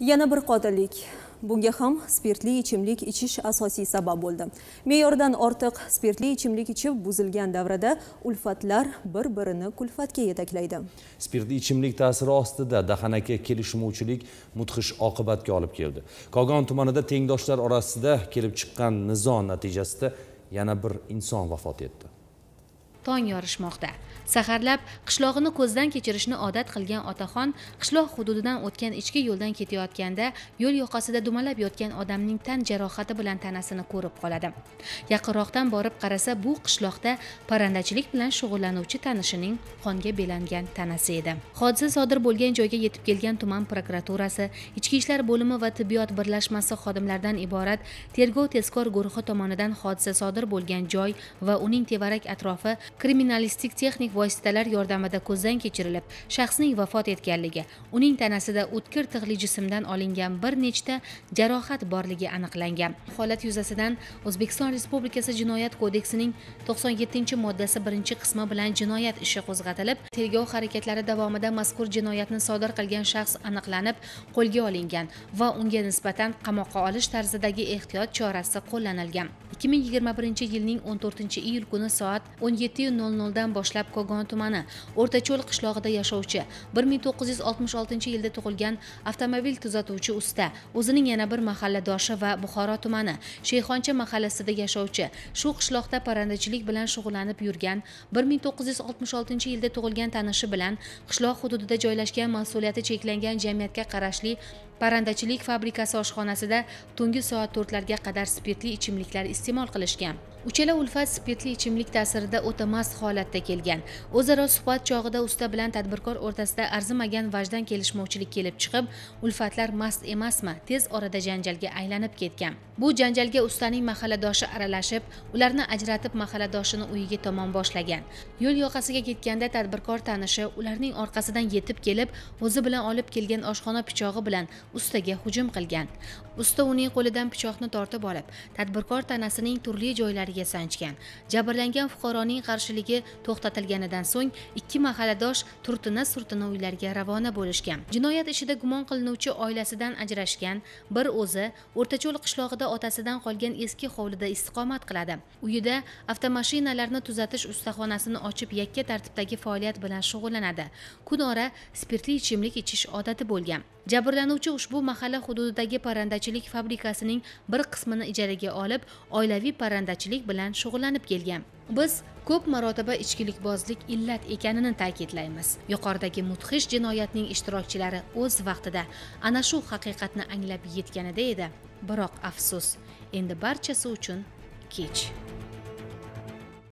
Yana bir qotillik. Bunga ham spirtli ichimlik ichish asosiy sabab bo'ldi. Me'yordan ortiq spirtli ichimlik ichib buzilgan davrada ulfatlar bir-birini kulfatga yetaklaydi. Spirtli ichimlik ta'siri ostida dahanaka kelishmovchilik mudhish oqibatga olib keldi. Kogon tumanida tengdoshlar orasida kelib chiqqan nizo natijasida yana bir inson vafot etdi. Tong yorishmoqda. Saharlab qishlog'ini ko'zdan kechirishni odat qilgan otaxon qishloq hududidan o'tgan ichki yo'ldan ketayotganda yo'l yoqasida dumalab yotgan odamning tan jarohati bilan tanasini ko'rib qoladi. Yaqinroqdan borib qarasa bu qishloqda parrandachilik bilan shug'ullanuvchi tanishining qonga belangan tanasi edi. Hodisa sodir bo'lgan joyga yetib kelgan tuman prokuraturasi ichki ishlar bo'limi va tibbiyot birlashmasi xodimlaridan iborat tergov tezkor guruhi tomonidan hodisa sodir bo'lgan joy va uning tevarak atrofi kriminalistik texnik vositalar yordamida ko'zdan kechirilib shaxsning vafot etganligi uning tanasida o'tkir tig'li jismdan olingan bir nechta jarohat borligi aniqlangan. Holat yuzasidan o'zbekiston respublikasi jinoyat kodeksining to'qson yettinchi moddasi birinchi qismi bilan jinoyat ishi qo'zg'atilib tergov harakatlari davomida mazkur jinoyatni sodir qilgan shaxs aniqlanib qo'lga olingan va unga nisbatan qamoqqa olish tarzidagi ehtiyot chorasi qo'llanilgan. 2021 yilning 14 iyul kuni soat 00 dan boshlab kogon tumani o'rtacho'l qishlog'ida yashovchi 1966 yilda tug'ilgan avtomobil tuzatuvchi usta o'zining yana bir mahalladoshi va buxoro tumani shayxoncha mahallasida yashovchi shu qishloqda parrandachilik bilan shug'ullanib yurgan 1966 yilda tug'ilgan tanishi bilan qishloq hududida joylashgan mas'uliyati cheklangan jamiyatga qarashli parrandachilik fabrikasi oshxonasida tungi soat to'rtlarga qadar spirtli ichimliklar iste'mol qilishgan. Uchala ulfat spirtli ichimlik ta'sirida o'ta mast holatda kelgan. O'zaro suhbat chog'ida usta bilan tadbirkor o'rtasida arzimagan vajdan kelishmovchilik kelib chiqib ulfatlar mast emasmi? Tez orada janjalga aylanib ketgan. Bu janjalga ustaning mahalladoshi aralashib ularni ajratib mahalladoshini uyiga tomon boshlagan. Yo'l yoqasiga ketganda tadbirkor tanishi ularning orqasidan yetib kelib o'zi bilan olib kelgan oshxona pichog'i bilan ustaga hujum qilgan. Usta uning qo'lidan pichoqni tortib olib tadbirkor tanasining turli joylariga sanchgan. Jabrlangan fuqaroning qarshiligi to'xtatilganidan so'ng ikki mahalladosh turtina surtina uylariga ravona bo'lishgan. Jinoyat ishida gumon qilinuvchi oilasidan ajrashgan bir o'zi o'rtacho'l qishlog'ida otasidan qolgan eski hovlida istiqomat qiladi. Uyida avtomashinalarni tuzatish ustaxonasini ochib yakka tartibdagi faoliyat bilan shug'ullanadi. Kun ora spirtli ichimlik ichish odati bo'lgan. Jabrlanuvchi ushbu mahalla hududidagi parrandachilik fabrikasining bir qismini ijaraga olib oilaviy parrandachilik bilan shug'ullanib kelgan. Biz ko'p marotaba ichkilikbozlik illat ekanini ta'kidlaymiz. Yuqoridagi mudhish jinoyatning ishtirokchilari o'z vaqtida ana shu haqiqatni anglab yetganida edi. Biroq afsus endi barchasi uchun kech.